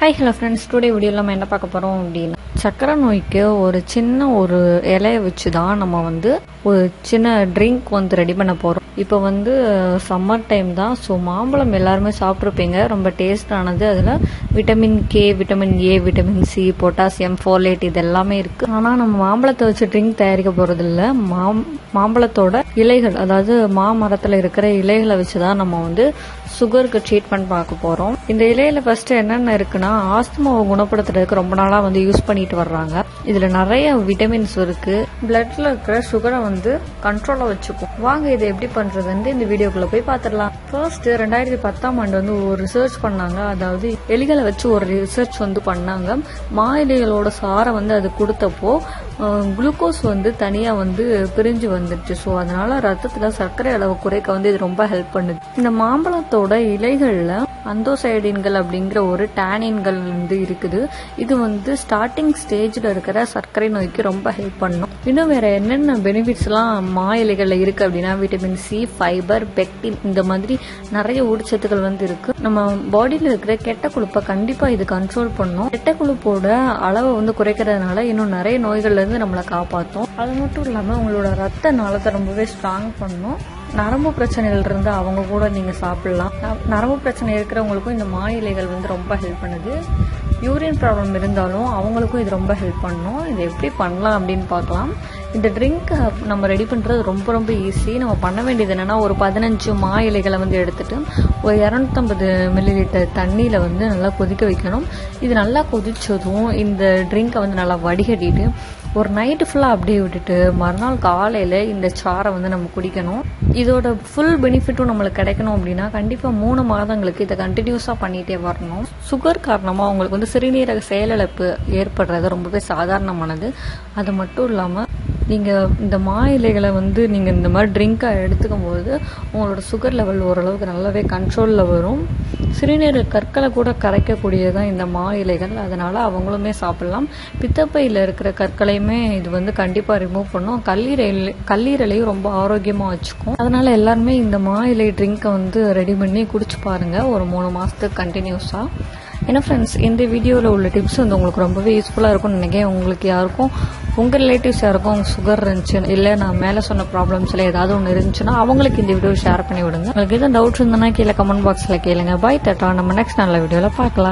Hi hello friends today வீடியோவில் நம்ம என்ன பார்க்க போகிறோம் அப்படின்னா சக்கரை நோய்க்கு ஒரு சின்ன ஒரு இலையை வச்சு தான் நம்ம வந்து ஒரு சின்ன ட்ரிங்க் வந்து ரெடி பண்ண போகிறோம் இப்போ வந்து சம்மர் டைம் தான். ஸோ மாம்பழம் எல்லாருமே சாப்பிட்ருப்பீங்க ரொம்ப டேஸ்டானது அதில் vitamin K vitamin A vitamin C potassium folate இது எல்லாமே இருக்குது ஆனால் நம்ம மாம்பழத்தை வச்சு ட்ரிங்க் தயாரிக்க போகிறது இல்லை மாம் மாம்பழத்தோட இலைகள் அதாவது மாமரத்தில் இருக்கிற இலைகளை வச்சு தான் நம்ம வந்து சுகருக்கு ட்ரீட்மெண்ட் பார்க்க போகிறோம் இந்த இலையில் ஃபஸ்ட்டு என்னென்ன இருக்குன்னா ஆஸ்துமாவை குணப்படுத்துறதுக்கு ரொம்ப நாளாக வந்து யூஸ் பண்ணிட்டு வர்றாங்க. இதில் நிறைய விட்டமின்ஸ் இருக்கு. பிளட்ல இருக்கிற சுகரை வந்து கண்ட்ரோலாக வச்சுக்கும். வாங்க இதை எப்படி பண்றதுன்னு இந்த வீடியோக்குள்ள போய் பார்த்துடலாம் ஃபர்ஸ்ட் ரெண்டாயிரத்தி பத்தாம் ஆண்டு வந்து ஒரு ரிசர்ச் பண்ணாங்க. அதாவது எலிகளை வச்சு ஒரு ரிசர்ச் வந்து பண்ணாங்க. மா இலைகளோட சாரை வந்து அது கொடுத்தப்போ குளுக்கோஸ் வந்து தனியாக வந்து பிரிஞ்சு வந்துடுச்சு. ஸோ அதனால ரத்தத்தில் சர்க்கரை அளவு குறைக்க வந்து இது ரொம்ப ஹெல்ப் பண்ணுது. இந்த மாம்பழத்தோட இலைகளில் அந்தோசைடின்கள் அப்படிங்கிற ஒரு டேனின்கள் வந்து இருக்குது. இது வந்து ஸ்டார்டிங் ஸ்டேஜில் இருக்கிற சர்க்கரை நோய்க்கு ரொம்ப ஹெல்ப் பண்ணும். இன்னும் வேற என்னென்ன பெனிஃபிட்ஸ்லாம் மா இலைகளில் இருக்குது அப்படின்னா விட்டமின் சி ஃபைபர் பெக்டின் இந்த மாதிரி நிறைய ஊட்டச்சத்துக்கள் வந்து இருக்கு. நம்ம பாடியில் இருக்கிற கெட்ட கொழுப்பை கண்டிப்பாக இது கண்ட்ரோல் பண்ணும். கெட்ட கொழுப்போட அளவை வந்து குறைக்கிறதுனால இன்னும் நிறைய நோய்கள்லேருந்து நம்மளை காப்பாற்றும் அது மட்டும் இல்லாமல் உங்களோட ரத்த நாளத்தை ரொம்பவே ஸ்ட்ராங் பண்ணும். நரம்பு பிரச்சனைகள் இருந்து அவங்க கூட நீங்கள் சாப்பிடலாம். நரம்பு பிரச்சனை இருக்கிறவங்களுக்கும் இந்த மா இலைகள் வந்து ரொம்ப ஹெல்ப் பண்ணுது. யூரின் ப்ராப்ளம் இருந்தாலும் அவங்களுக்கும் இது ரொம்ப ஹெல்ப் பண்ணும். இது எப்படி பண்ணலாம் அப்படின்னு பார்க்கலாம். இந்த ட்ரிங்க் நம்ம ரெடி பண்ணுறது ரொம்ப ரொம்ப ஈஸி நம்ம பண்ண வேண்டியது என்னென்னா ஒரு பதினஞ்சு மா இலைகளை வந்து எடுத்துட்டு ஒரு இரநூத்தம்பது மில்லி லிட்டர் தண்ணியில் வந்து நல்லா கொதிக்க வைக்கணும். இது நல்லா கொதிச்சதும் இந்த ட்ரிங்கை வந்து நல்லா வடிகட்டிட்டு ஒரு நைட்டு ஃபுல்லாக அப்படியே விட்டுட்டு மறுநாள் காலையில் இந்த சாரை வந்து நம்ம குடிக்கணும். இதோட ஃபுல் பெனிஃபிட்டும் நம்மளுக்கு கிடைக்கணும் அப்படின்னா கண்டிப்பாக மூணு மாதங்களுக்கு இதை கண்டினியூஸாக பண்ணிகிட்டே வரணும். சுகர் காரணமாக அவங்களுக்கு வந்து சிறுநீரக செயலிழப்பு ஏற்படுறது ரொம்பவே சாதாரணமானது. அது மட்டும் இல்லாமல் நீங்கள் இந்த மா இலைகளை வந்து நீங்கள் இந்த மாதிரி ட்ரிங்க்காக எடுத்துக்கும் போது உங்களோட சுகர் லெவல் ஓரளவுக்கு நல்லாவே கண்ட்ரோலில் வரும். சிறுநீரக கற்களை கூட கரைக்கக்கூடியதான் இந்த மா இலைகள். அதனால் அவங்களுமே சாப்பிட்லாம். பித்தப்பையில் இருக்கிற கற்களையுமே இது வந்து கண்டிப்பாக ரிமூவ் பண்ணும். கல்லீரல் கல்லீரலையும் ரொம்ப ஆரோக்கியமாக வச்சுக்கும். அதனால் எல்லாருமே இந்த மா இலை ட்ரிங்க்கை வந்து ரெடி பண்ணி குடிச்சு பாருங்கள் ஒரு மூணு மாதத்துக்கு கண்டினியூஸாக ஏன்னா ஃப்ரெண்ட்ஸ் இந்த வீடியோவில் உள்ள டிப்ஸ் வந்து உங்களுக்கு ரொம்பவே யூஸ்ஃபுல்லாக இருக்கும்னு நினைக்கிறேன். உங்களுக்கு யாருக்கும் உங்கள் ரிலேட்டிவ்ஸ் யாருக்கும் சுகர் இருந்துச்சு இல்லை நான் மேலே சொன்ன ப்ராப்ளம்ஸில் ஏதாவது ஒன்று இருந்துச்சுன்னா அவங்களுக்கு இந்த வீடியோ ஷேர் பண்ணி விடுங்க. உங்களுக்கு எதுவும் டவுட் இருந்ததுன்னா கீழே கமெண்ட் பாக்ஸில் கேளுங்க. பை தட்டா நம்ம நெக்ஸ்ட் நல்ல வீடியோவில் பார்க்கலாம்.